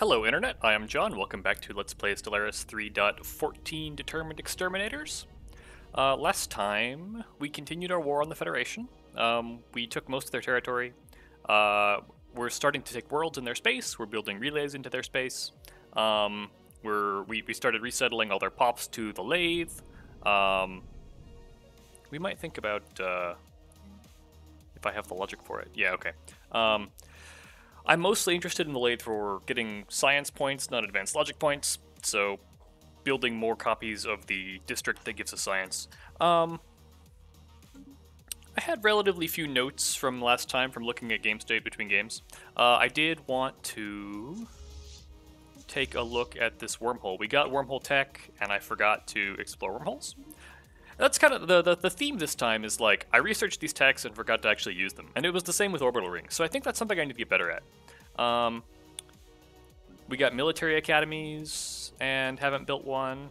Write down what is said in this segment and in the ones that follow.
Hello Internet, I am John, welcome back to Let's Play Stellaris 3.14 Determined Exterminators. Uh, last time, we continued our war on the Federation. Um, we took most of their territory. Uh, we're starting to take worlds in their space, we're building relays into their space. Um, we're, we, we started resettling all their pops to the lathe. Um, we might think about uh, if I have the logic for it. Yeah, okay. I'm mostly interested in the lathe for getting science points, not advanced logic points. So, building more copies of the district that gives us science. Um, I had relatively few notes from last time from looking at game state between games. Uh, I did want to take a look at this wormhole. We got wormhole tech, and I forgot to explore wormholes. That's kind of the, the, the theme this time is like I researched these techs and forgot to actually use them, and it was the same with orbital rings. So I think that's something I need to get better at. Um, we got military academies and haven't built one.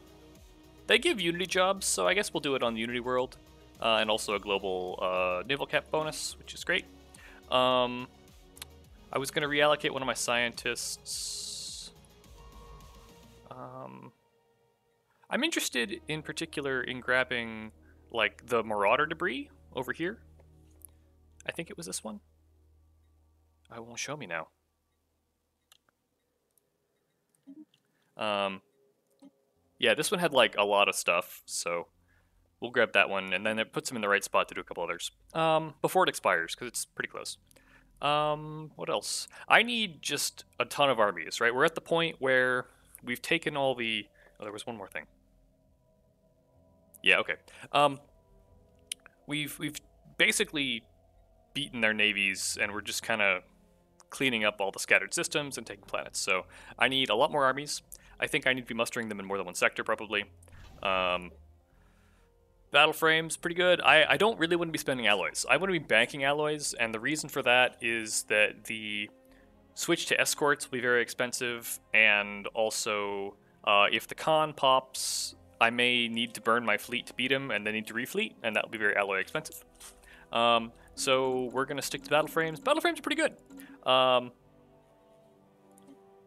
They give Unity jobs, so I guess we'll do it on the Unity world, uh, and also a global uh, naval cap bonus, which is great. Um, I was going to reallocate one of my scientists. Um, I'm interested in particular in grabbing like the Marauder debris over here. I think it was this one. I won't show me now. Um, yeah, this one had like a lot of stuff, so we'll grab that one, and then it puts them in the right spot to do a couple others um, before it expires because it's pretty close. Um, what else? I need just a ton of armies, right? We're at the point where we've taken all the. Oh, there was one more thing. Yeah, okay. Um, we've we've basically beaten their navies, and we're just kind of cleaning up all the scattered systems and taking planets. So I need a lot more armies. I think I need to be mustering them in more than one sector, probably. Um, battle frames, pretty good. I, I don't really want to be spending alloys. I want to be banking alloys, and the reason for that is that the switch to escorts will be very expensive, and also uh, if the Khan pops, I may need to burn my fleet to beat him and then need to refleet, and that will be very alloy expensive. Um, so we're going to stick to battle frames. Battle frames are pretty good. Um,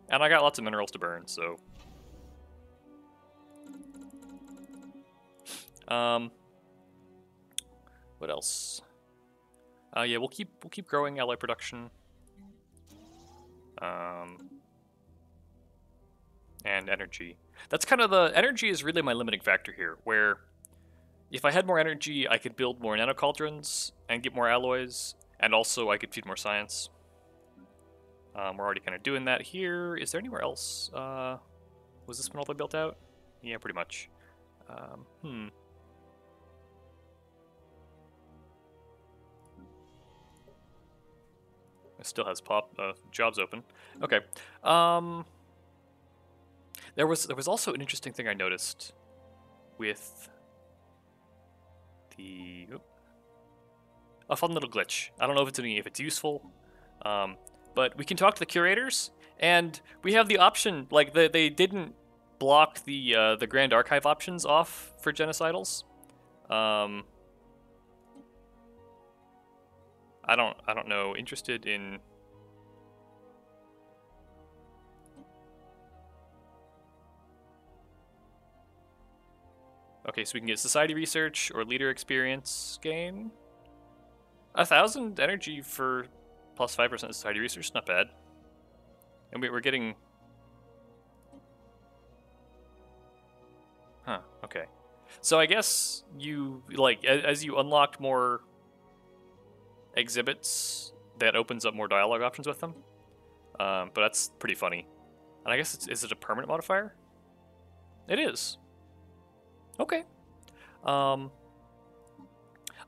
and I got lots of minerals to burn, so... Um, what else? Uh, yeah, we'll keep we'll keep growing alloy production. Um, and energy. That's kind of the energy is really my limiting factor here, where if I had more energy, I could build more nano cauldrons and get more alloys, and also I could feed more science. Um, we're already kind of doing that here. Is there anywhere else? Uh, was this one all the built out? Yeah, pretty much. Um, hmm. It still has pop uh, jobs open. Okay. Um, there was there was also an interesting thing I noticed with the a fun little glitch. I don't know if it's any if it's useful, um, but we can talk to the curators, and we have the option. Like the, they didn't block the uh, the Grand Archive options off for genocidals. Um, I don't I don't know. Interested in Okay, so we can get society research or leader experience gain. A thousand energy for plus five percent society research, not bad. And we, we're getting. Huh. Okay. So I guess you like as you unlock more exhibits, that opens up more dialogue options with them. Um, but that's pretty funny. And I guess it's, is it a permanent modifier? It is. Okay. Um,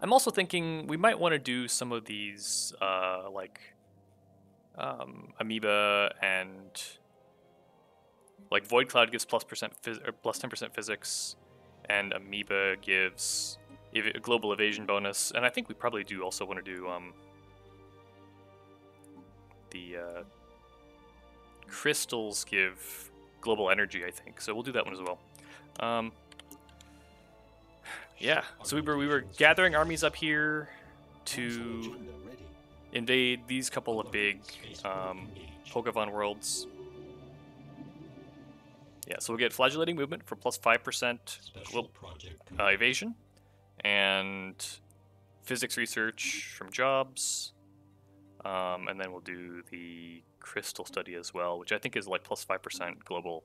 I'm also thinking we might want to do some of these, uh, like, um, amoeba and like void cloud gives plus percent plus 10% physics and amoeba gives ev- global evasion bonus and i think we probably do also want to do um, the uh, crystals give global energy i think so we'll do that one as well um, yeah, so we were we were gathering armies up here to invade these couple of big um, Pokemon worlds. Yeah, so we'll get flagellating movement for plus 5% uh, evasion, and physics research from jobs. Um, and then we'll do the crystal study as well, which I think is like plus 5% global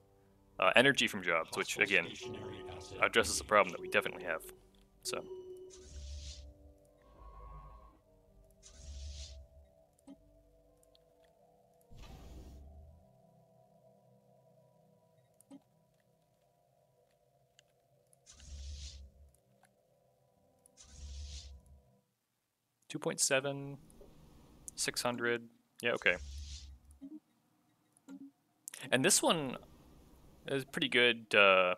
uh, energy from jobs, which again addresses a problem that we definitely have. So. Two point seven, six hundred. Yeah, okay. And this one is pretty good. Uh,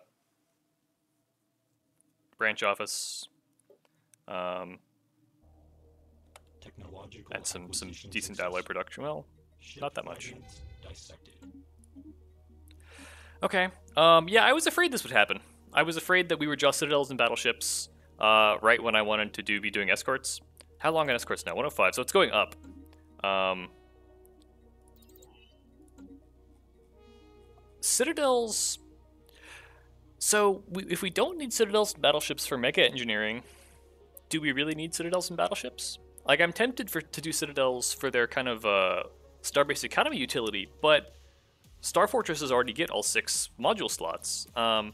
branch office, um, Technological and some some decent alloy successful. production. Well, not that much. Dissected. okay. Um, yeah, I was afraid this would happen. I was afraid that we were just citadels and battleships. Uh, right when I wanted to do be doing escorts. How long on escorts now? 105. So it's going up. Um, citadels. So we, if we don't need citadels and battleships for mega engineering, do we really need citadels and battleships? Like I'm tempted for to do citadels for their kind of uh, starbase economy utility, but Star Fortresses already get all six module slots. Um,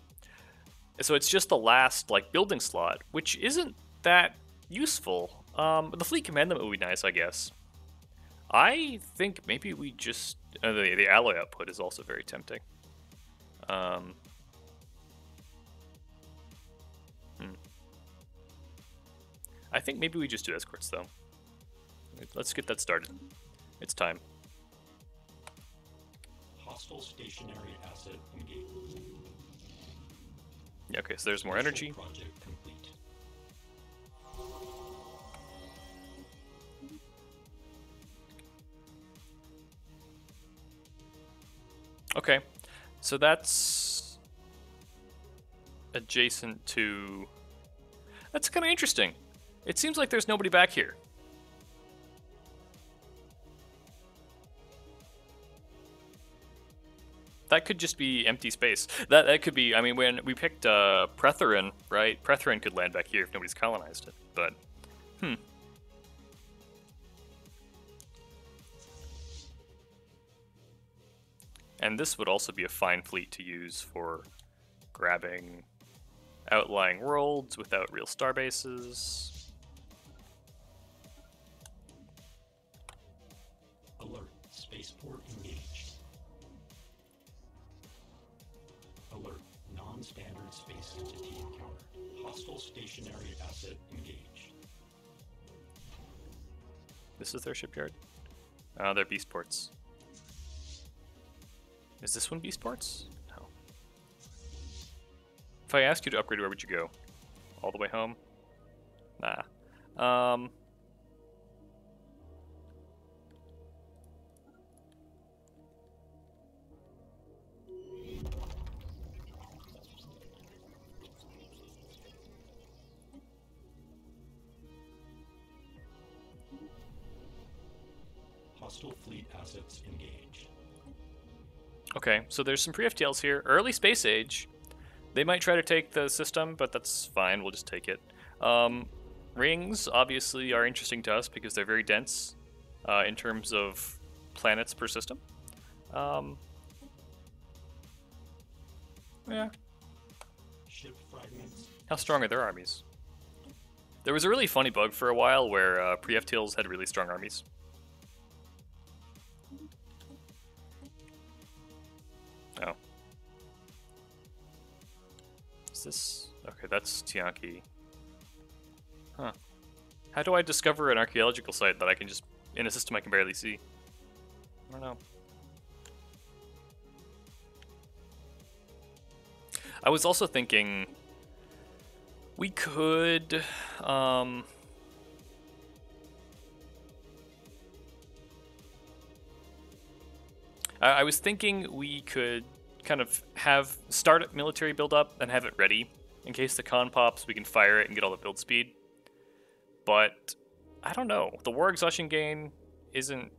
so it's just the last like building slot, which isn't that useful. Um, the fleet commandment would be nice, I guess. I think maybe we just uh, the the alloy output is also very tempting. Um, hmm. I think maybe we just do escorts though. Let's get that started. It's time. Hostile stationary asset engaged. Yeah, okay, so there's more energy. Project complete. Okay, so that's adjacent to. That's kind of interesting. It seems like there's nobody back here. That could just be empty space. That that could be. I mean, when we picked uh, Pretherin, right? Pretherin could land back here if nobody's colonized it. But, hmm. And this would also be a fine fleet to use for grabbing outlying worlds without real star bases. Alert. Spaceport engaged. Alert. Non-standard space entity encountered. Hostile stationary asset engaged. This is their shipyard. Oh, they're beast ports. Is this one beast ports? No. If I asked you to upgrade, where would you go? All the way home? Nah. Um. Okay, so there's some pre-FTLs here. Early space age. They might try to take the system, but that's fine. We'll just take it. Um, rings obviously are interesting to us because they're very dense uh, in terms of planets per system. Um, yeah. Ship fragments. How strong are their armies? There was a really funny bug for a while where uh, pre-FTLs had really strong armies. This... Okay, that's Tiyanki. Huh. How do I discover an archaeological site that I can just... in a system I can barely see? I don't know. I was also thinking we could um I, I was thinking we could kind of have start military build up and have it ready in case the Khan pops we can fire it and get all the build speed but i don't know the war exhaustion gain isn't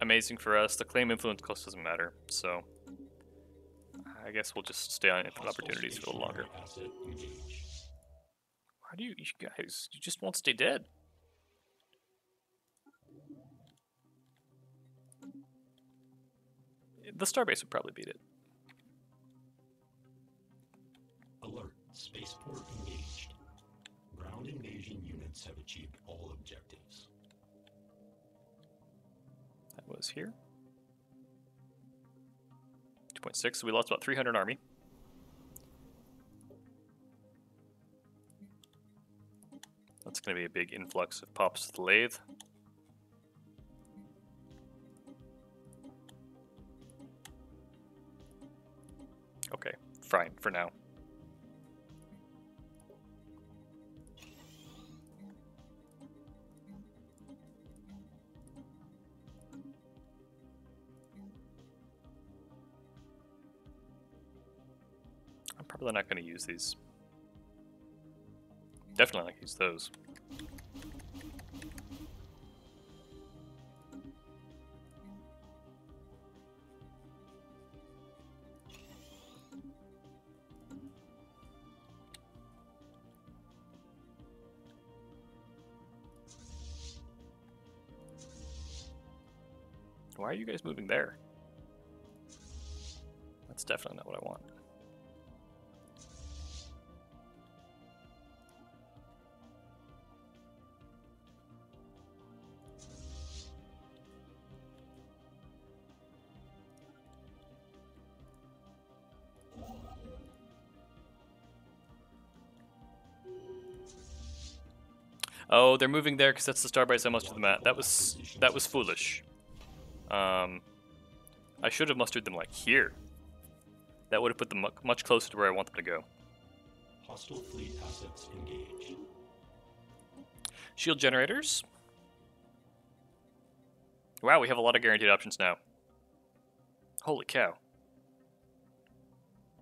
amazing for us the claim influence cost doesn't matter so I guess we'll just stay on infinite opportunities for a little longer. stationary Asset engaged. Why do you, you guys, you just won't stay dead? The starbase would probably beat it. Spaceport engaged. Ground invasion units have achieved all objectives. That was here. 2.6, so we lost about 300 army. That's going to be a big influx of pops to the lathe. Okay, fine for now. Probably not going to use these. Definitely not use those. Why are you guys moving there? That's definitely not what I want. Oh, they're moving there because that's the starbase I mustered them at. That was that was foolish. Um, I should have mustered them like here. That would have put them much closer to where I want them to go. Hostile fleet assets engaged. Shield generators. Wow, we have a lot of guaranteed options now. Holy cow.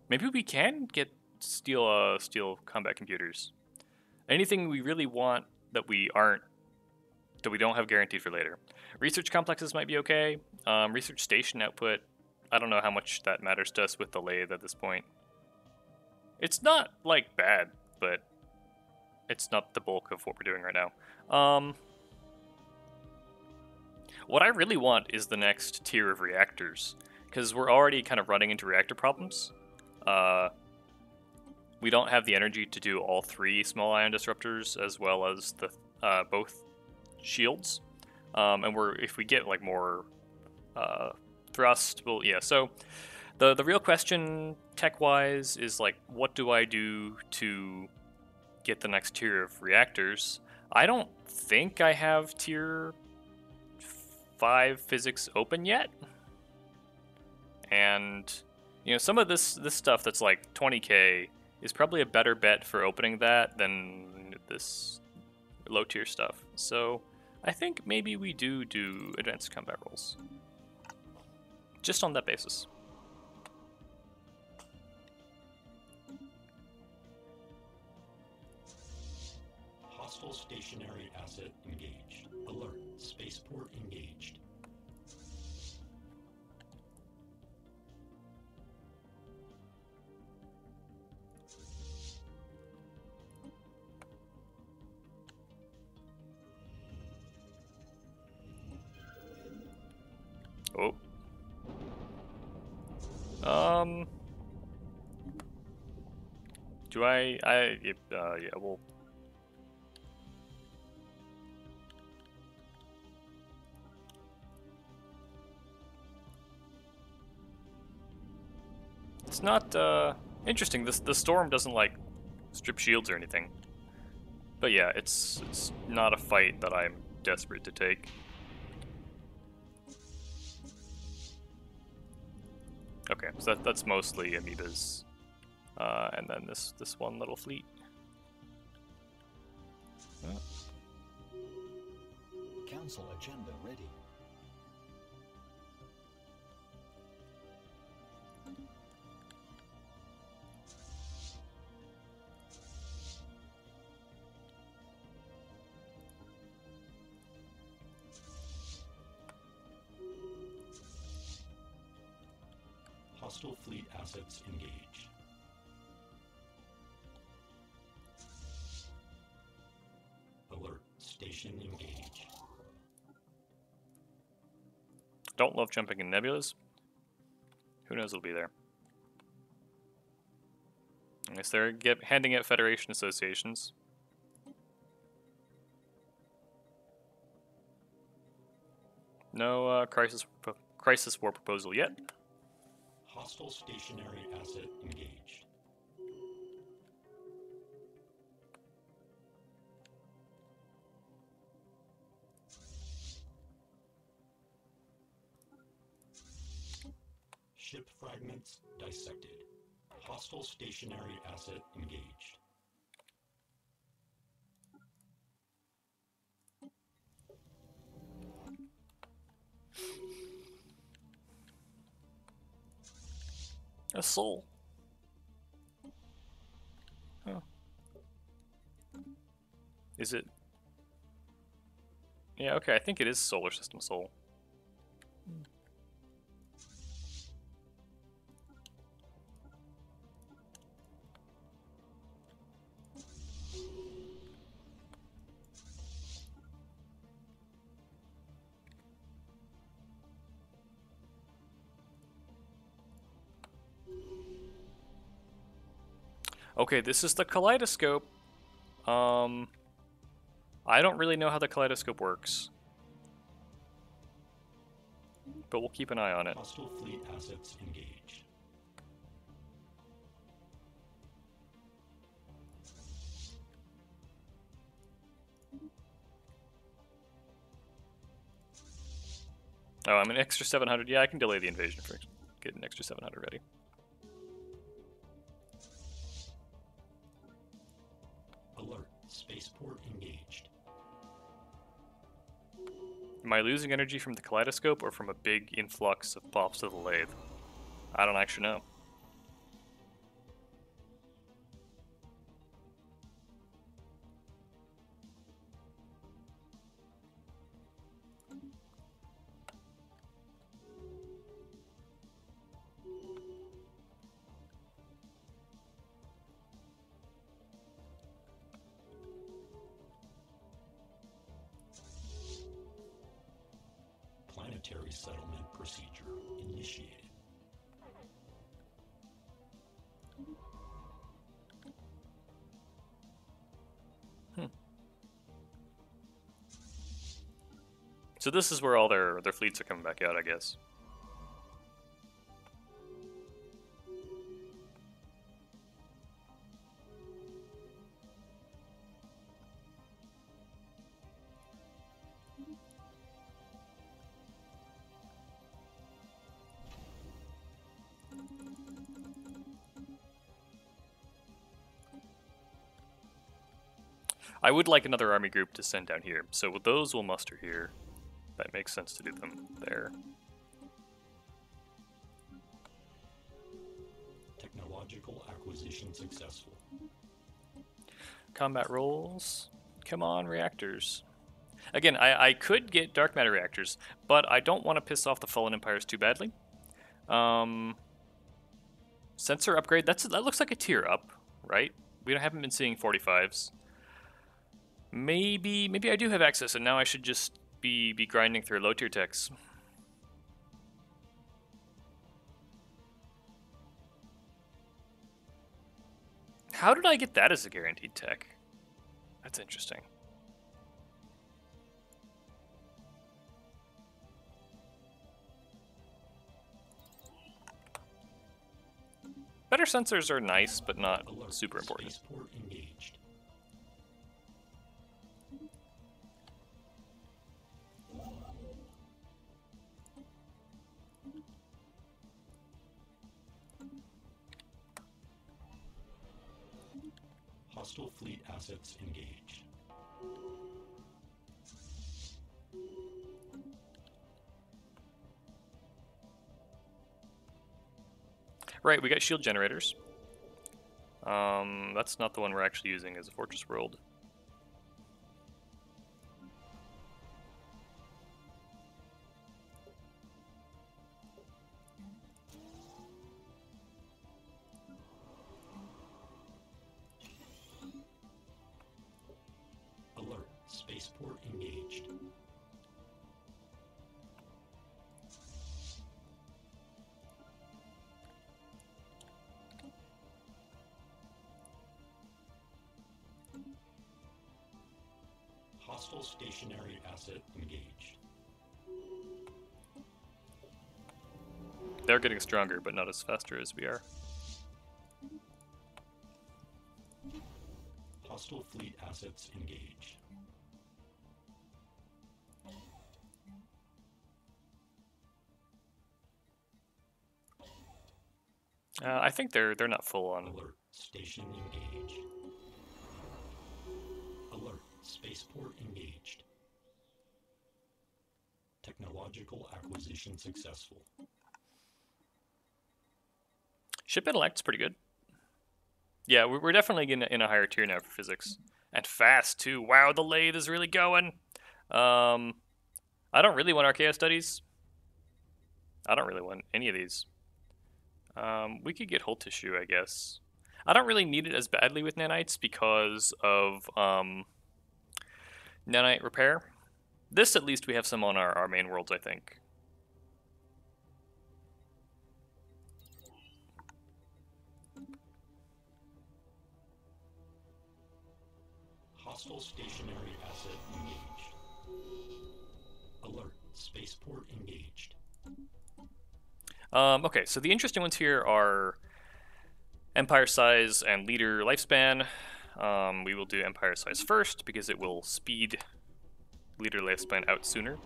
Maybe we can get steel uh, steel combat computers. Anything we really want that we aren't that we don't have guaranteed for later. Research complexes might be okay. Um, research station output. I don't know how much that matters to us with the lathe at this point. It's not like bad, but it's not the bulk of what we're doing right now. Um, what I really want is the next tier of reactors, because we're already kind of running into reactor problems. Uh, we don't have the energy to do all three small ion disruptors as well as the uh, both shields. Um, and we're if we get like more uh, thrust, well, yeah. So the the real question tech wise is like, what do I do to get the next tier of reactors? I don't think I have tier five physics open yet, and you know some of this this stuff that's like 20k is probably a better bet for opening that than this low tier stuff. So I think maybe we do do advanced combat rolls. Just on that basis. Hostile stationary asset engaged. Alert. Spaceport engaged. Um. Do I? I. Uh, yeah. Well. It's not uh interesting. This the storm doesn't like strip shields or anything. But yeah, it's it's not a fight that I'm desperate to take. Okay, so that, that's mostly amoebas, uh, and then this this one little fleet. Council agenda ready. Don't love jumping in nebulas. Who knows what'll be there? I guess they're get, handing out Federation associations. No uh, crisis crisis war proposal yet. Hostile stationary asset engaged. Ship fragments dissected. Hostile stationary asset engaged. A soul. Oh. Is it? Yeah, okay, I think it is solar system soul. Hmm. Okay, this is the kaleidoscope. Um, I don't really know how the kaleidoscope works, but we'll keep an eye on it. Hostile fleet assets engaged. Oh, I'm an extra 700. Yeah, I can delay the invasion for getting an extra 700 ready. Spaceport engaged. Am I losing energy from the kaleidoscope or from a big influx of pops to the lathe? I don't actually know. So this is where all their their fleets are coming back out, I guess. I would like another army group to send down here, so those will muster here. That makes sense to do them there. Technological acquisition successful. Combat rolls. Come on, reactors. Again, I, I could get dark matter reactors, but I don't want to piss off the Fallen Empires too badly. Um, sensor upgrade. That's that looks like a tier up, right? We don't haven't been seeing 45s. Maybe maybe I do have access, and now I should just be be grinding through low tier techs. How did I get that as a guaranteed tech? That's interesting. Better sensors are nice, but not super important. Hostile fleet assets engaged. Right, we got shield generators. Um, that's not the one we're actually using as a Fortress World. Spaceport engaged. Hostile stationary asset engaged. They're getting stronger, but not as faster as we are. Hostile fleet assets engaged. Uh, I think they're they're not full on. Alert. Station engaged. Alert. Spaceport engaged. Technological acquisition successful. Ship intellect's pretty good. Yeah, we're we're definitely in a, in a higher tier now for physics and fast too. Wow, the lathe is really going. Um, I don't really want Archaeostudies. I don't really want any of these. Um, we could get hull tissue, I guess. I don't really need it as badly with nanites because of um, nanite repair. This, at least, we have some on our, our main worlds, I think. Hostile stationary asset engaged. Alert. Spaceport engaged. Um, okay, so the interesting ones here are empire size and leader lifespan. Um, we will do empire size first because it will speed leader lifespan out sooner.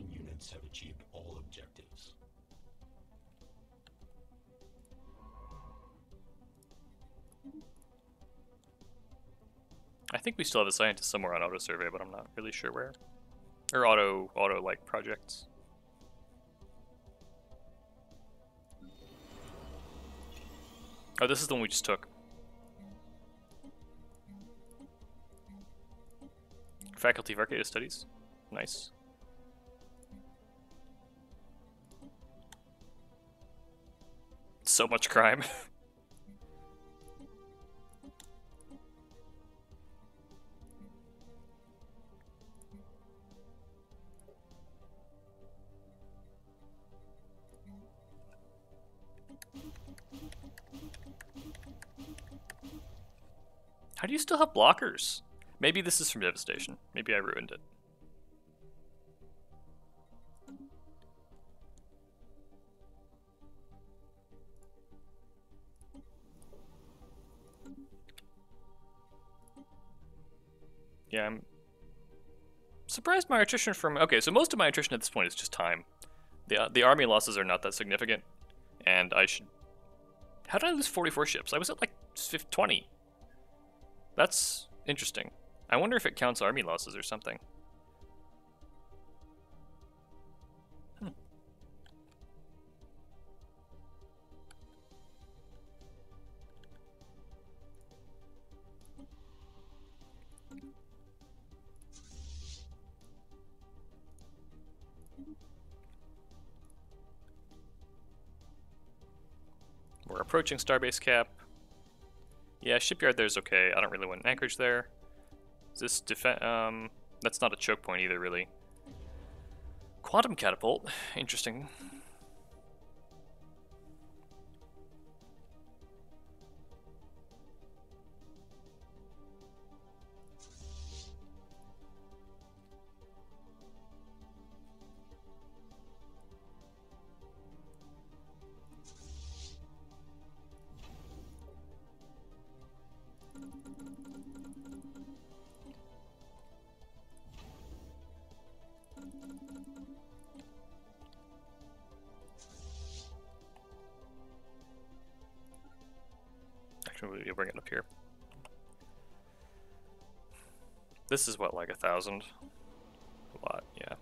Invasion units have achieved all objectives. I think we still have a scientist somewhere on auto survey, but I'm not really sure where. Or auto auto like projects. Oh, this is the one we just took. Faculty of Archaeostudies. Nice. So much crime. How do you still have blockers? Maybe this is from Devastation. Maybe I ruined it. Surprised my attrition from. Okay, so most of my attrition at this point is just time. the uh, The army losses are not that significant, and I should. How did I lose 44 ships? I was at like 20. That's interesting. I wonder if it counts army losses or something. Approaching Starbase cap. Yeah, shipyard there's okay. I don't really want an anchorage there. Is this defense? Um, that's not a choke point either, really. Quantum catapult, interesting. This is what, like a thousand? A lot, yeah.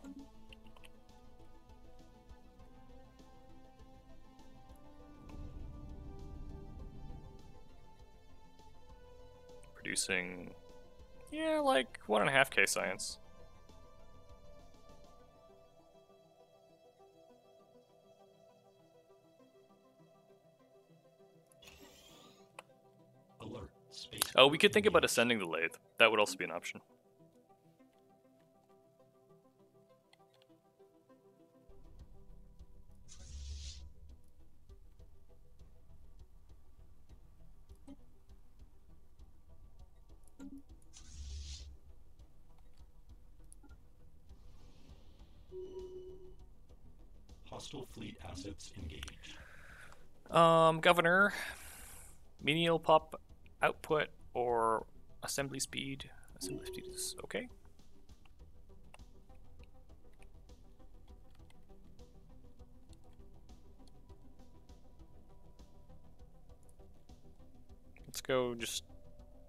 Producing, yeah, like one and a half K science. Oh, we could think about ascending the lathe. That would also be an option. Fleet assets engaged. Um, governor, menial pop output or assembly speed. Assembly speed is okay. Let's go just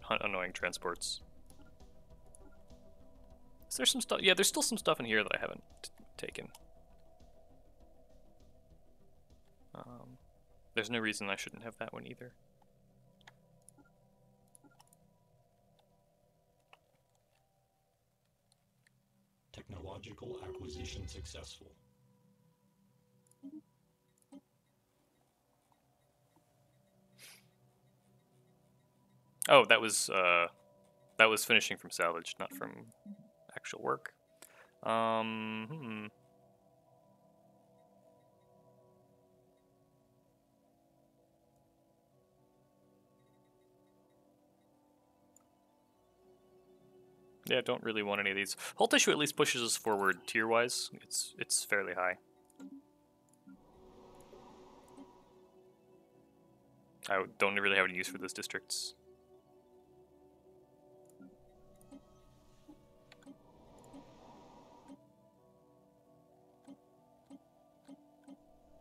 hunt annoying transports. Is there some stuff? Yeah, there's still some stuff in here that I haven't taken. There's no reason I shouldn't have that one either. Technological acquisition successful. Oh, that was uh, that was finishing from salvage, not from actual work. Um, hmm. Yeah, I don't really want any of these. Hull tissue at least pushes us forward tier-wise. It's it's fairly high. I don't really have any use for those districts.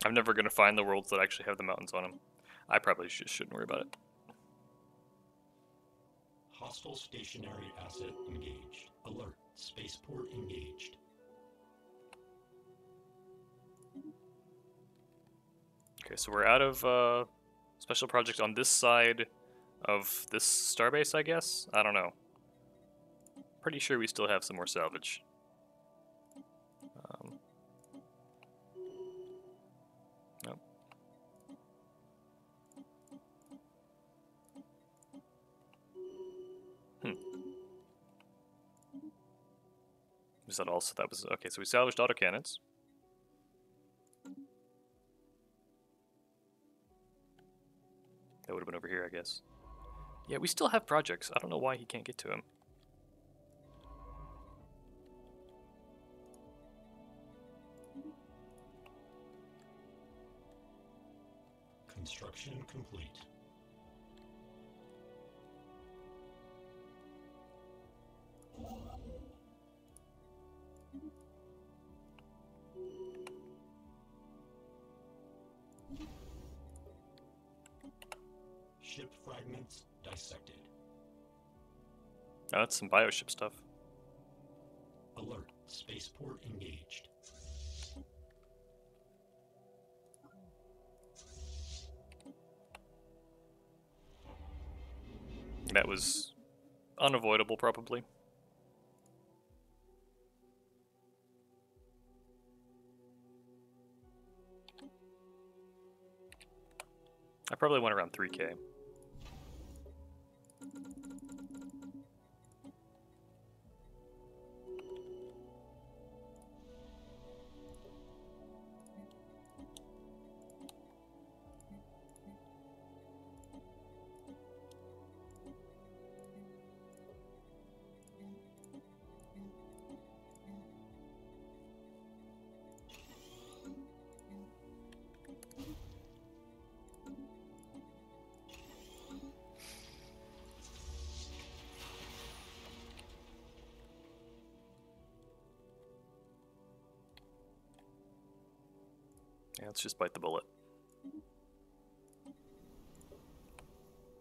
I'm never gonna find the worlds that actually have the mountains on them. I probably just shouldn't worry about it. Hostile stationary asset engaged. Alert. Spaceport engaged. Okay, so we're out of uh, special project on this side of this starbase, I guess. I don't know. Pretty sure we still have some more salvage. Was that also that was okay? So we salvaged autocannons. That would have been over here, I guess. Yeah, we still have projects. I don't know why he can't get to him. Construction complete. Oh, that's some bioship stuff. Alert. Spaceport engaged. That was unavoidable, probably. I probably went around 3k. Let's just bite the bullet.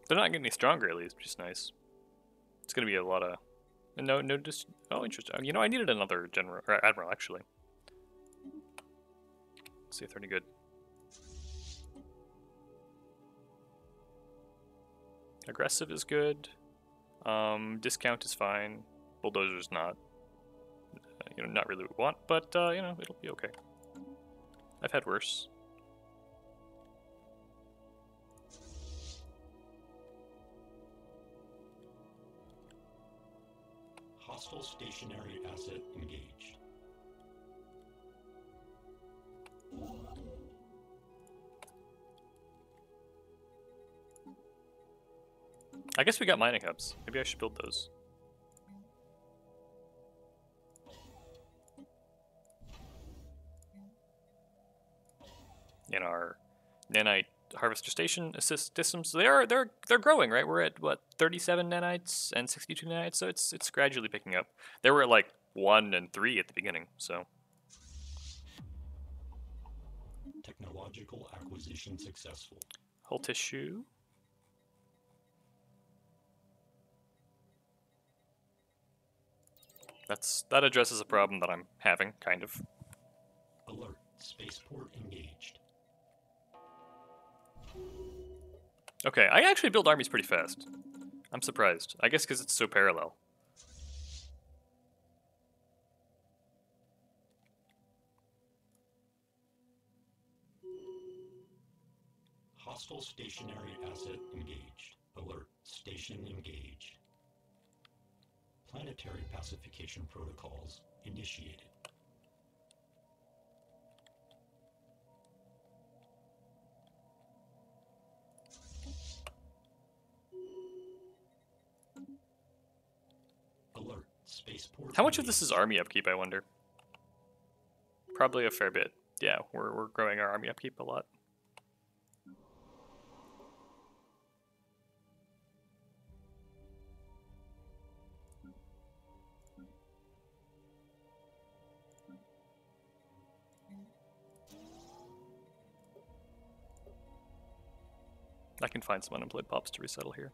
They're not getting any stronger, at least, which is nice. It's gonna be a lot of no, no, just oh, interesting. You know, I needed another general or admiral actually. see if they're any good. Aggressive is good. Um, discount is fine. Bulldozer's not. uh, You know, not really what we want, but uh, you know, it'll be okay. I've had worse. Hostile stationary asset engaged. I guess we got mining hubs. Maybe I should build those. In our nanite harvester station assist systems, they are they're they're growing, right? We're at what 37 nanites and 62 nanites, so it's it's gradually picking up. They were at like one and three at the beginning, so Technological acquisition successful. hull tissue. That's that addresses a problem that I'm having, kind of. Alert. Spaceport engaged. Okay, I actually build armies pretty fast. I'm surprised. I guess because it's so parallel. Hostile stationary asset engaged. Alert. Station engaged. Planetary pacification protocols initiated. Spaceport. How much of this is army upkeep, I wonder? Probably a fair bit. Yeah, we're, we're growing our army upkeep a lot. I can find some unemployed pops to resettle here.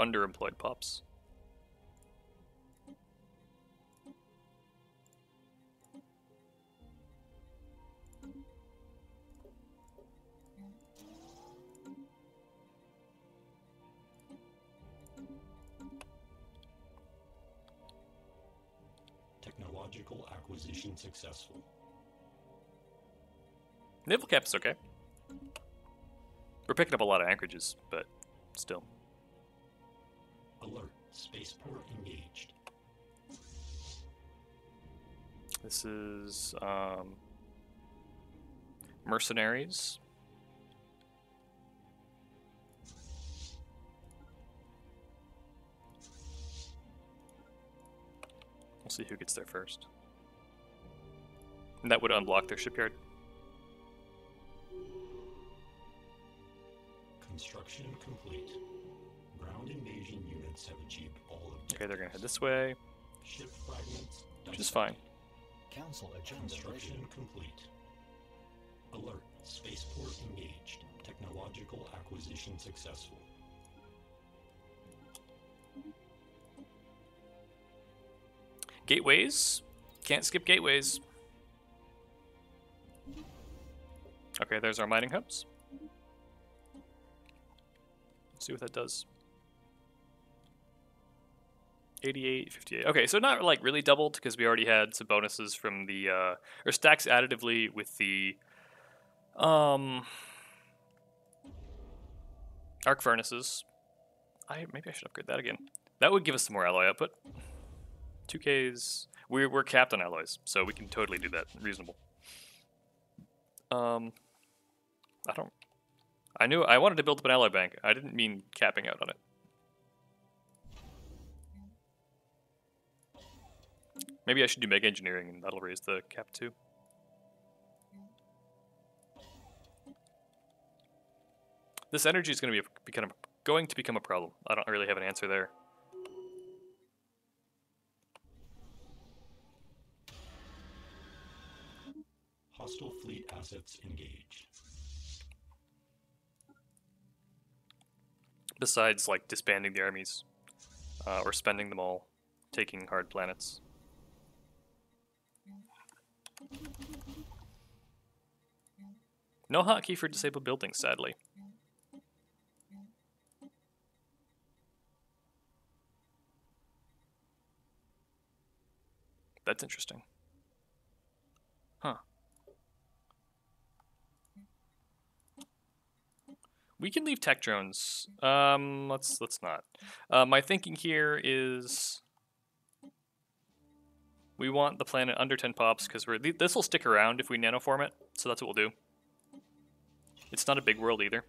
Underemployed pups. Technological acquisition successful. Naval cap is okay. We're picking up a lot of anchorages, but still. Spaceport engaged. This is um, mercenaries. We'll see who gets there first. And that would unblock their shipyard. Construction complete. Okay, they're gonna head this way, Ship fragments. which is fine. Council agenda Construction complete. Alert. Spaceport engaged. Technological acquisition successful. Gateways. Can't skip gateways. Okay, there's our mining hubs. Let's see what that does. 88, 58. Okay, so not like really doubled because we already had some bonuses from the uh, or stacks additively with the um arc furnaces. I maybe I should upgrade that again. That would give us some more alloy output. 2Ks. We're, we're capped on alloys, so we can totally do that. Reasonable. Um, I don't. I knew I wanted to build up an alloy bank. I didn't mean capping out on it. Maybe I should do mega engineering, and that'll raise the cap too. This energy is going to be a, become going to become a problem. I don't really have an answer there. Hostile fleet assets engaged. besides like disbanding the armies uh, or spending them all taking hard planets No hotkey for disabled buildings, sadly. That's interesting. Huh. We can leave tech drones. Um, let's let's not. Uh, my thinking here is we want the planet under 10 pops because we're this will stick around if we nanoform it. So that's what we'll do. It's not a big world either.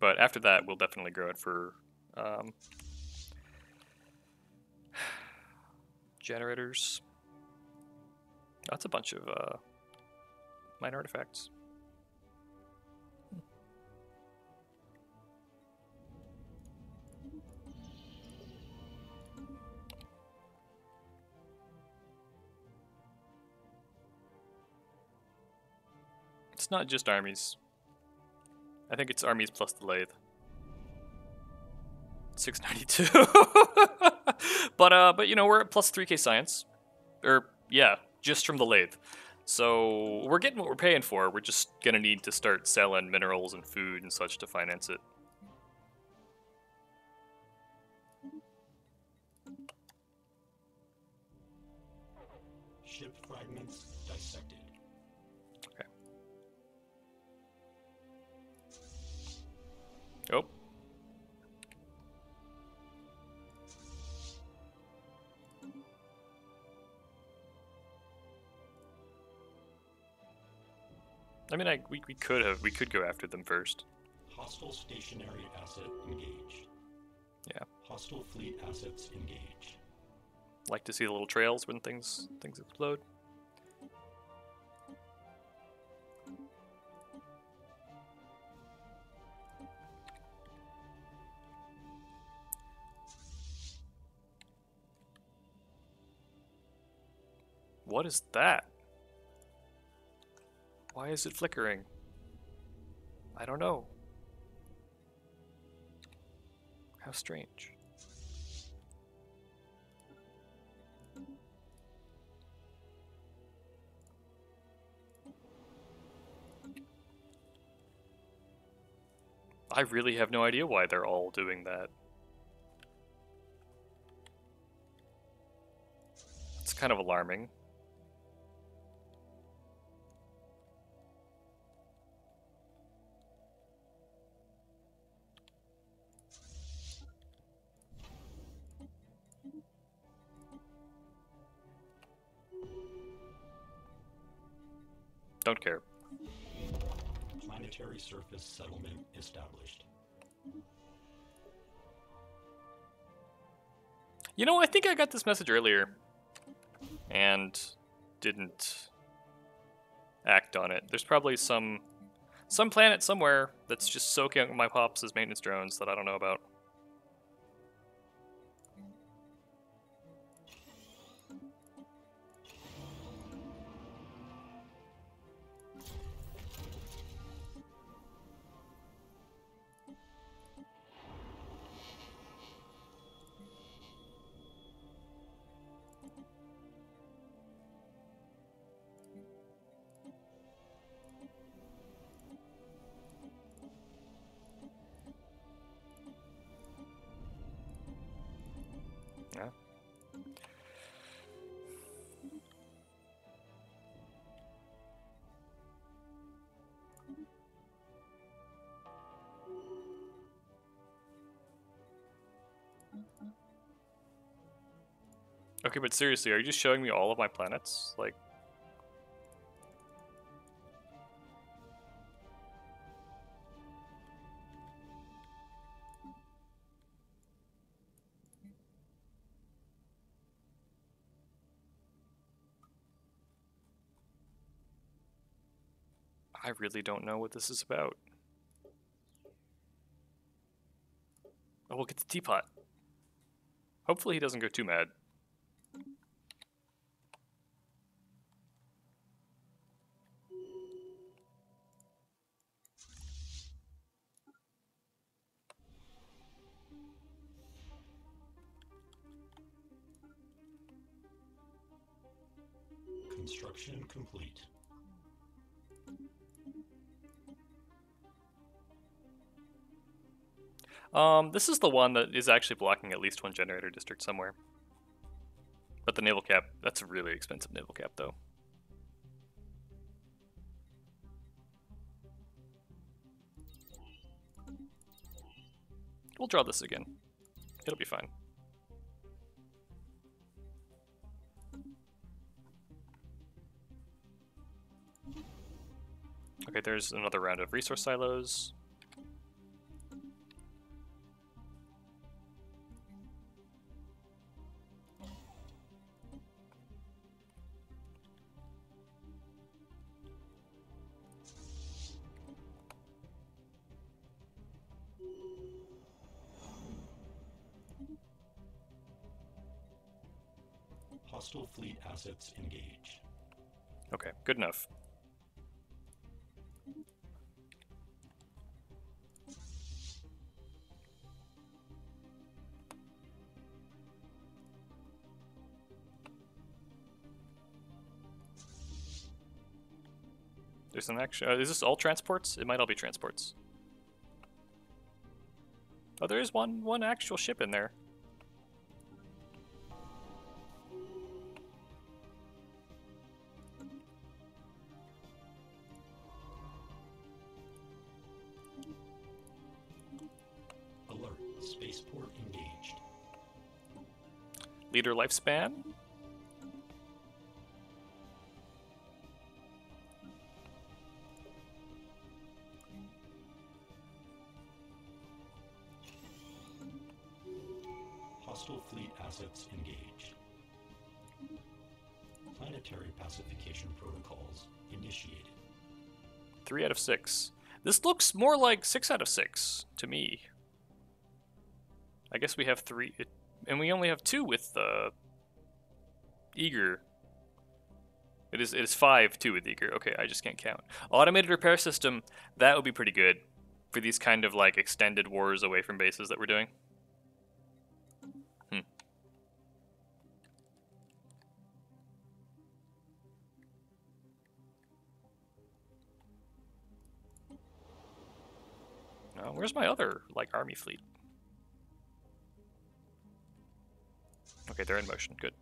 But after that, we'll definitely grow it for um, generators. That's a bunch of uh, minor artifacts. It's not just armies. I think it's armies plus the lathe. 692. but uh but you know, we're at plus 3k science. Or yeah, just from the lathe. So we're getting what we're paying for. We're just gonna need to start selling minerals and food and such to finance it. Oh. I mean, I we, we could have we could go after them first. Hostile stationary asset engaged. Yeah. Hostile fleet assets engaged. Like to see the little trails when things things explode. What is that? Why is it flickering? I don't know. How strange. I really have no idea why they're all doing that. It's kind of alarming. You know, I think I got this message earlier and didn't act on it. There's probably some some planet somewhere that's just soaking my pops maintenance drones that I don't know about. Okay, but seriously, are you just showing me all of my planets? Like, I really don't know what this is about. Oh, we'll get the teapot. Hopefully he doesn't go too mad. Construction complete. Um, this is the one that is actually blocking at least one generator district somewhere. But the naval cap, that's a really expensive naval cap, though. We'll draw this again. It'll be fine. Okay, there's another round of resource silos. Hostile fleet assets engaged. Okay, good enough. There's an action. Uh, is this all transports? It might all be transports. Oh, there is one one actual ship in there. Alert. Spaceport engaged. Leader lifespan. Hostile fleet assets engaged. Planetary pacification protocols initiated. Three out of six. This looks more like six out of six to me. I guess we have three, and we only have two with uh, Eager. It is it is five two with Eager. Okay, I just can't count. Automated repair system. That would be pretty good for these kind of like extended wars away from bases that we're doing. Uh, where's my other like army fleet? Okay, they're in motion. Good.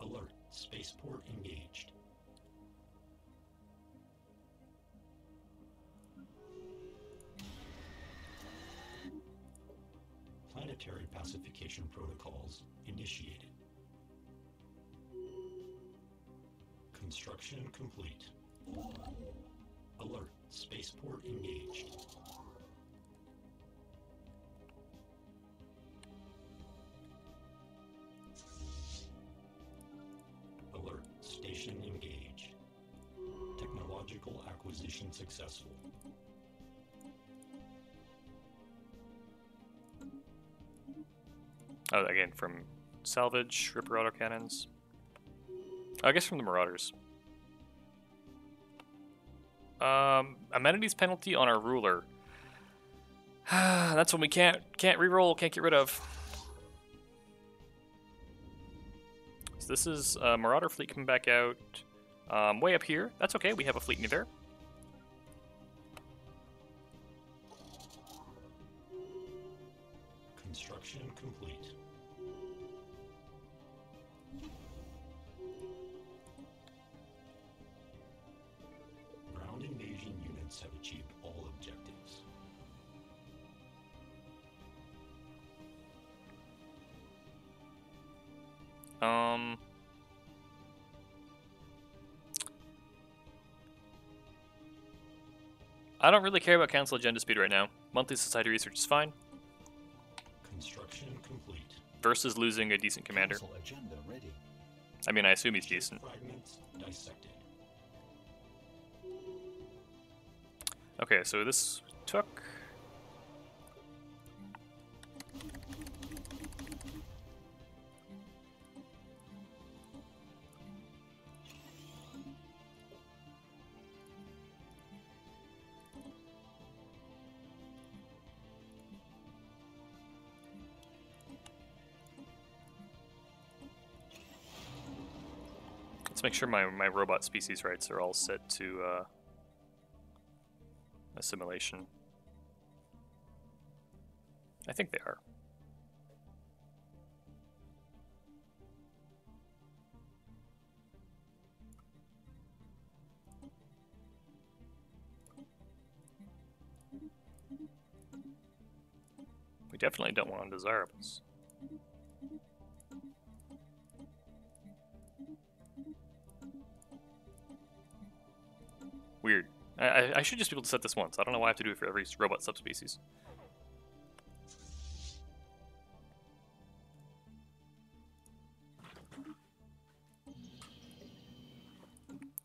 Alert. Spaceport engaged. Planetary pacification protocols initiated. Construction complete. Alert. Spaceport engaged. Alert. Station engaged. Technological acquisition successful. Oh, again from salvage ripper autocannons. I guess from the marauders. Um, amenities penalty on our ruler. That's when we can't can't reroll, can't get rid of. So this is uh, Marauder fleet coming back out, um, way up here. That's okay. We have a fleet near there. Um. I don't really care about council agenda speed right now. Monthly society research is fine. Construction complete. Versus losing a decent commander. Council agenda ready. I mean, I assume he's decent. Okay, so this took. Make sure my, my robot species rights are all set to uh, assimilation. I think they are. We definitely don't want undesirables. Weird. I, I, I should just be able to set this once. I don't know why I have to do it for every robot subspecies.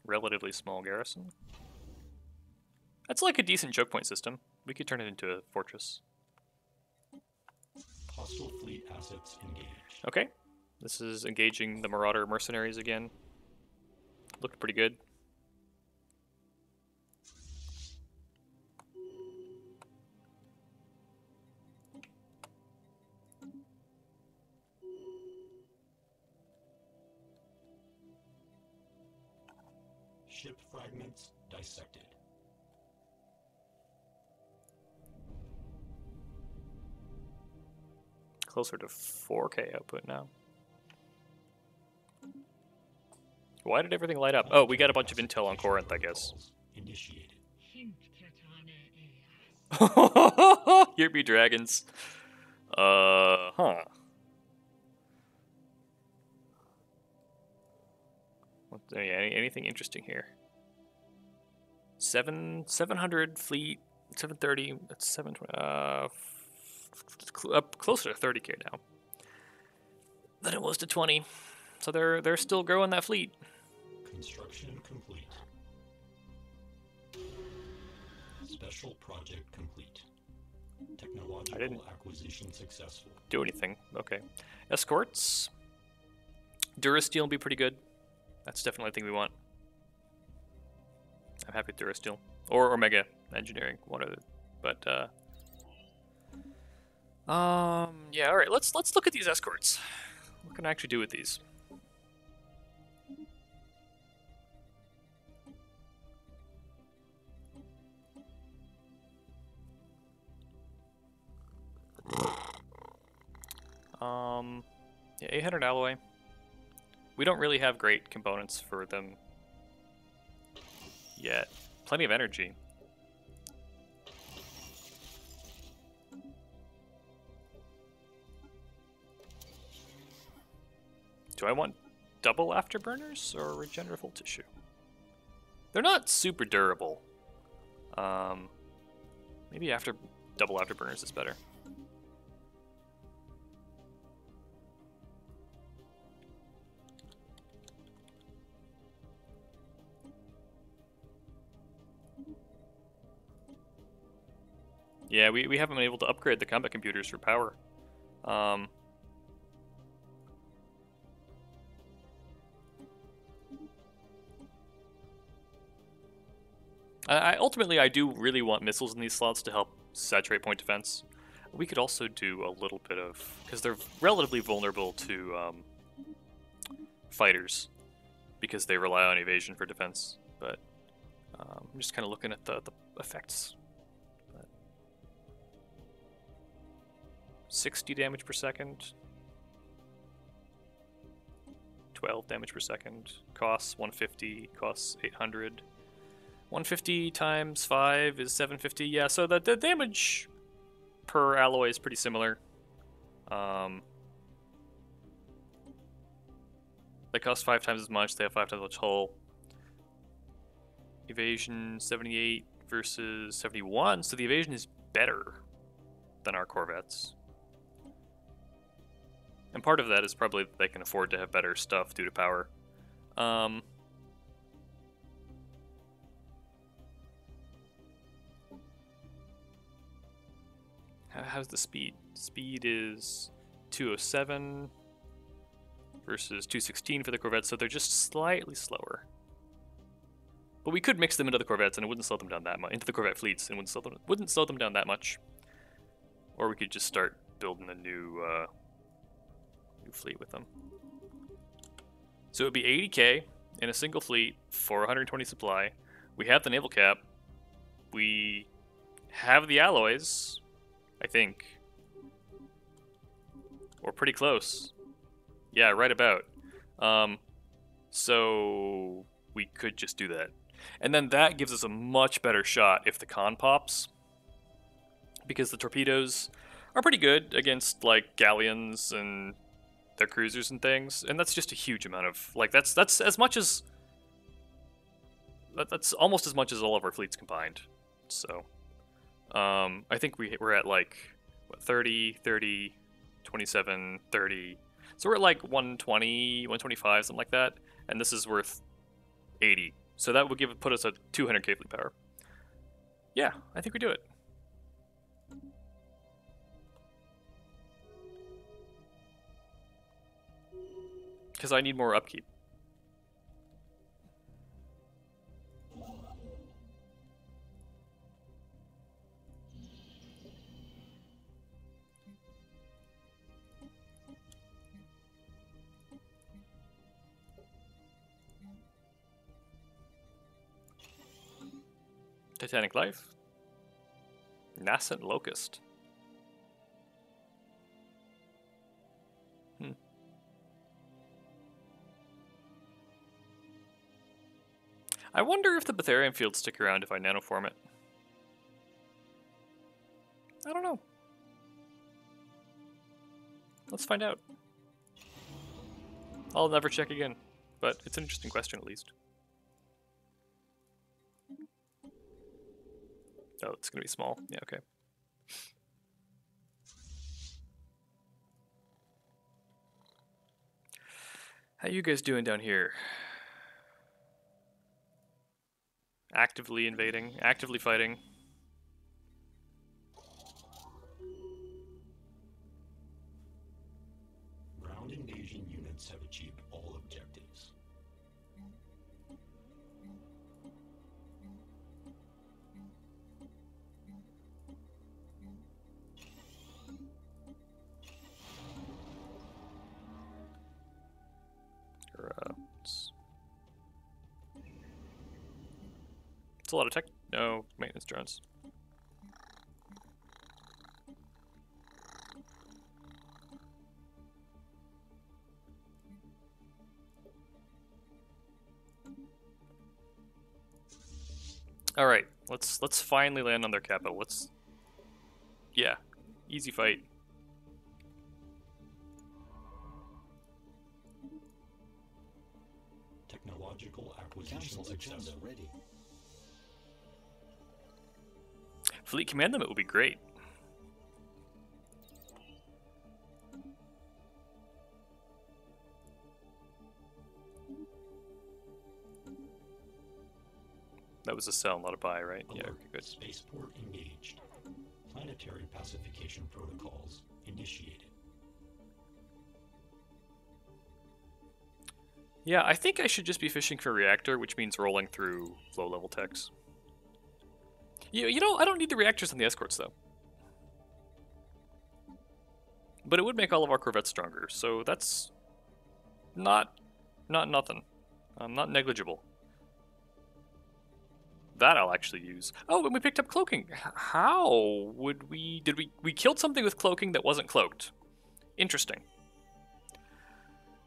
Relatively small garrison. That's like a decent choke point system. We could turn it into a fortress. Hostile fleet assets engaged. Okay. This is engaging the Marauder mercenaries again. Looked pretty good. Ship fragments dissected. Closer to 4K output now. Why did everything light up? Oh, we got a bunch of intel on Corinth, I guess. Initiated. Here be dragons. Uh, huh. What, yeah, anything interesting here? Seven, seven hundred fleet, seven thirty. That's seven twenty. Uh, cl- up closer to thirty k now than it was to twenty. So they're they're still growing that fleet. Construction complete. Special project complete. Technological didn't- acquisition successful. do anything. Okay. Escorts. Durasteel will be pretty good. That's definitely the thing we want. I'm happy with Durasteel. Or Omega Engineering, one of the but uh Um yeah, alright, let's let's look at these escorts. What can I actually do with these? Um, yeah, 800 alloy. We don't really have great components for them yet. Plenty of energy. Do I want double afterburners or regenerable tissue? They're not super durable. Um, maybe after double afterburners is better. Yeah, we, we haven't been able to upgrade the combat computers for power. Um, I, ultimately I do really want missiles in these slots to help saturate point defense. We could also do a little bit of because they're relatively vulnerable to um, fighters because they rely on evasion for defense. But um, I'm just kind of looking at the, the effects. 60 damage per second. 12 damage per second. Costs 150. Costs 800. 150 times 5 is 750. Yeah, so the, the damage per alloy is pretty similar. Um, they cost 5 times as much, they have 5 times much hull. Evasion 78 versus 71, so the evasion is better than our Corvettes. And part of that is probably that they can afford to have better stuff due to power. Um, How's the speed? Speed is 207 versus 216 for the Corvettes, so they're just slightly slower. But we could mix them into the Corvettes, and it wouldn't slow them down that much. Into the Corvette fleets, and wouldn't slow them, wouldn't slow them down that much. Or we could just start building a new uh, new fleet with them. So it would be 80k in a single fleet for 120 supply. We have the naval cap. We have the alloys, I think. We're pretty close. Yeah, right about. Um, so we could just do that. And then that gives us a much better shot if the Khan pops. Because the torpedoes are pretty good against like galleons and their cruisers and things, and that's just a huge amount of like that's that's as much as that, that's almost as much as all of our fleets combined. So, um, I think we we're at like what 30, 30, 27, 30. So we're at like 120, 125, something like that, and this is worth 80. So that would give put us at 200k fleet power. Yeah, I think we do it. Because I need more upkeep. Titanic Life. Nascent Locust. I wonder if the Betharian fields stick around if I nanoform it. I don't know. Let's find out. I'll never check again, but it's an interesting question at least. Oh, it's gonna be small. Yeah, okay. How you guys doing down here? Actively invading, actively fighting. A lot of tech. No maintenance drones. All right, let's let's finally land on their capital. Let's, yeah, easy fight. Technological acquisition Council agenda successful. ready. Fleet commandment would be great. That was a sell, not a buy, right? Yeah, okay, good. Spaceport engaged. Planetary pacification protocols initiated. Yeah, I think I should just be fishing for reactor, which means rolling through low-level techs. You, you know, I don't need the reactors on the escorts, though. But it would make all of our corvettes stronger, so that's not not nothing. Um, not negligible. That I'll actually use. Oh, and we picked up cloaking. How would we... Did we... We killed something with cloaking that wasn't cloaked. Interesting.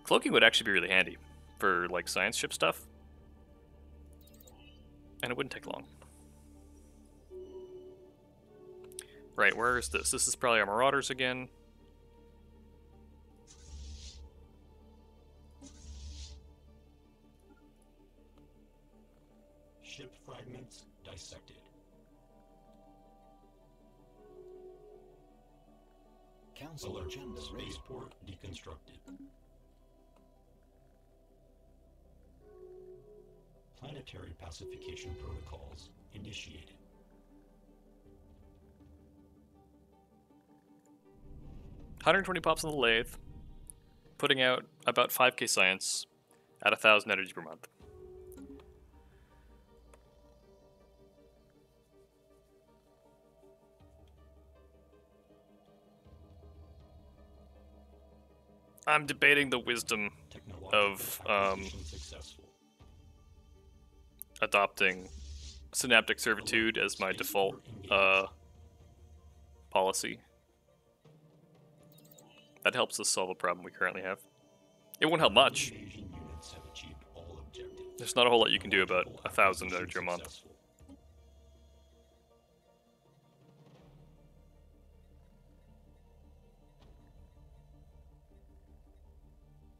Cloaking would actually be really handy for, like, science ship stuff. And it wouldn't take long. Right, where is this? This is probably our Marauders again. Ship fragments dissected. Council Alert. agenda. Spaceport deconstructed. Planetary pacification protocols initiated. Hundred twenty pops on the lathe, putting out about five k science at thousand energy per month. I'm debating the wisdom Of, um, adopting synaptic servitude as my default uh, policy. That helps us solve a problem we currently have. It won't help much. There's not a whole lot you can do about a thousand energy a month.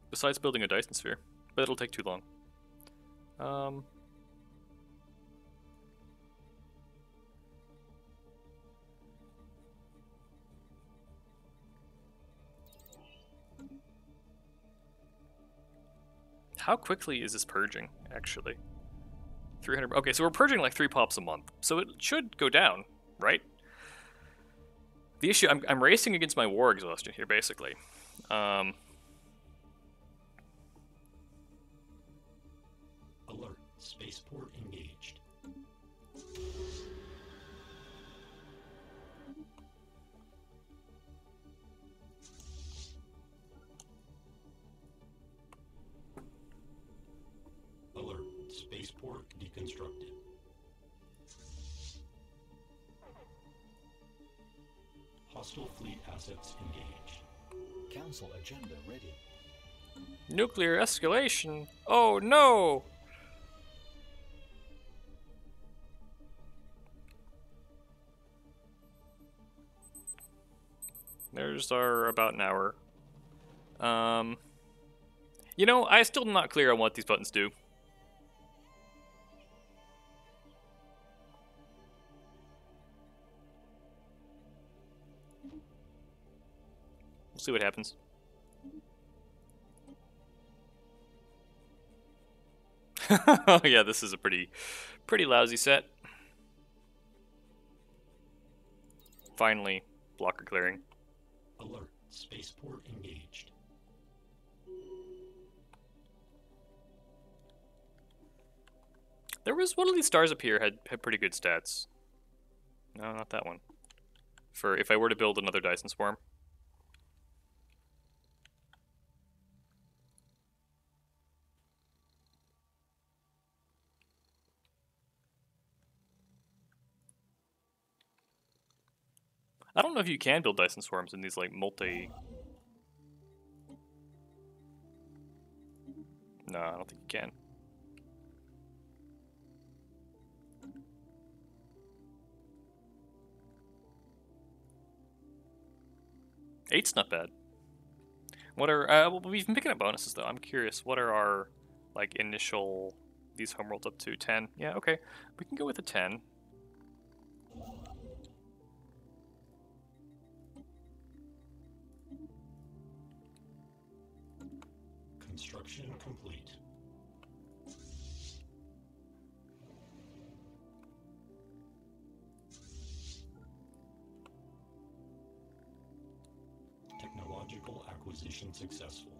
Besides building a Dyson sphere, but it'll take too long. Um, how quickly is this purging, actually? 300. Okay, so we're purging like three pops a month, so it should go down, right? The issue, I'm, I'm racing against my war exhaustion here, basically. Um, Alert. Spaceport engaged. Spaceport deconstructed. Hostile fleet assets engaged. Council agenda ready. Nuclear escalation. Oh no! There's our about an hour. Um, you know, I still am not clear on what these buttons do. See what happens. oh yeah, this is a pretty, pretty lousy set. Finally, blocker clearing. Alert. Spaceport engaged. There was one of these stars up here had had pretty good stats. No, not that one. For if I were to build another Dyson Swarm. I don't know if you can build Dyson Swarms in these like multi. No, I don't think you can. Eight's not bad. What are uh, well, we've been picking up bonuses though. I'm curious. What are our like initial these homeworlds up to? Ten. Yeah. Okay. We can go with a ten. Construction complete. Technological acquisition successful.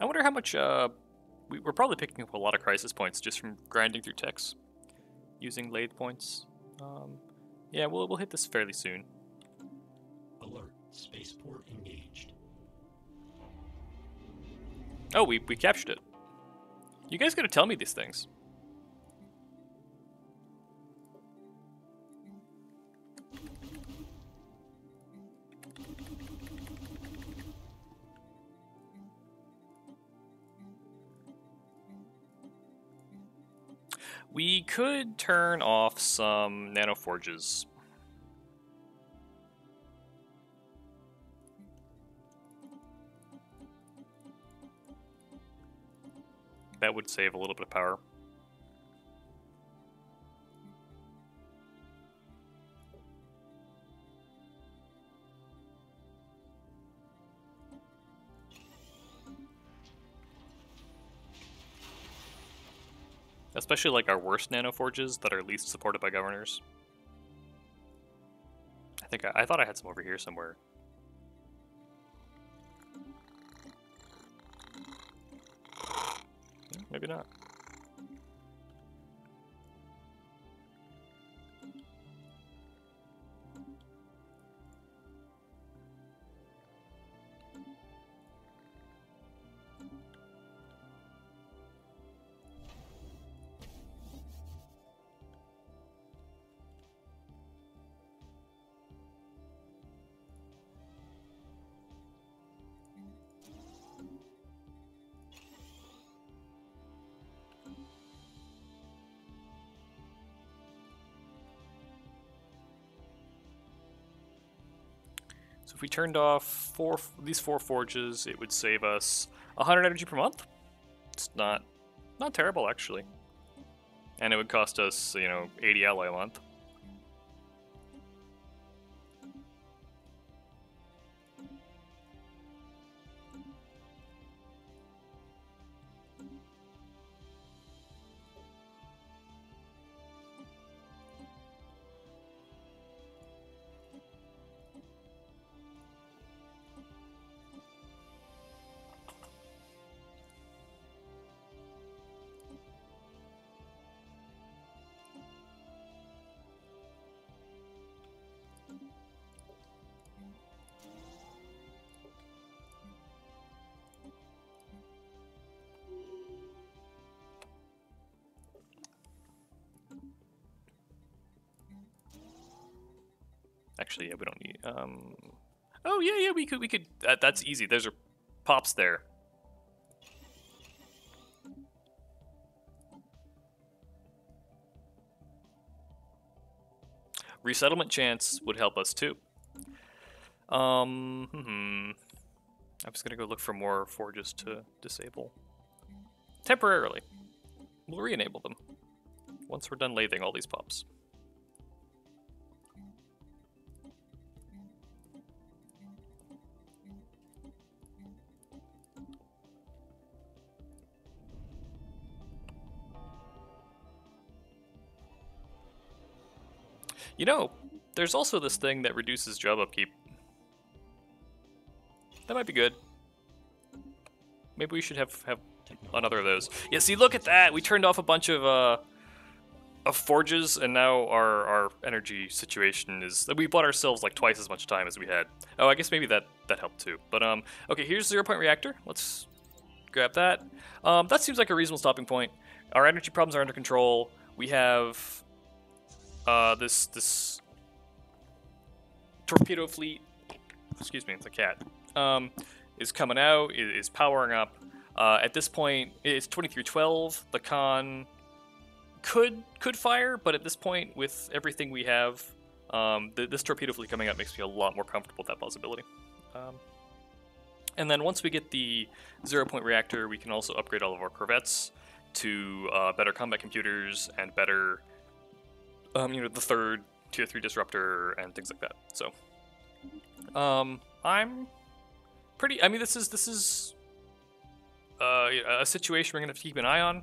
I wonder how much. Uh, we, we're probably picking up a lot of crisis points just from grinding through techs, using lathe points. Um, yeah, we'll we'll hit this fairly soon. Alert. Spaceport engaged. Oh, we we captured it. You guys gotta tell me these things. We could turn off some nano forges. That would save a little bit of power. Especially like our worst nano forges that are least supported by governors. I think I, I thought I had some over here somewhere. Maybe not. We turned off four these four forges, it would save us 100 energy per month. It's not not terrible actually, and it would cost us you know 80 alloy a month. Um. Oh yeah, yeah, we could, we could. That, that's easy. There's are pops there. Resettlement chance would help us too. Um. Hmm. I'm just gonna go look for more forges to disable temporarily. We'll re-enable them once we're done lathing all these pops. You know, there's also this thing that reduces job upkeep. That might be good. Maybe we should have have another of those. Yeah, see, look at that! We turned off a bunch of uh, of forges, and now our our energy situation is we bought ourselves like twice as much time as we had. Oh, I guess maybe that that helped too. But um, okay, here's zero point reactor. Let's grab that. Um, that seems like a reasonable stopping point. Our energy problems are under control. We have uh, this this torpedo fleet. Excuse me, it's a cat. Um, is coming out. Is, is powering up. Uh, at this point, it's 2312. The Khan could could fire, but at this point, with everything we have, um, th- this torpedo fleet coming up makes me a lot more comfortable with that possibility. Um, and then once we get the zero point reactor, we can also upgrade all of our corvettes to uh, better combat computers and better, um, you know, the third tier three disruptor and things like that. So, um, I'm pretty. I mean, this is this is uh, a situation we're gonna have to keep an eye on.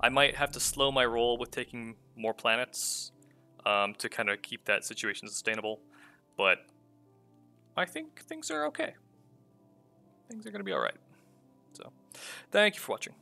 I might have to slow my roll with taking more planets um, to kind of keep that situation sustainable, but I think things are okay. Things are gonna be all right. So, thank you for watching.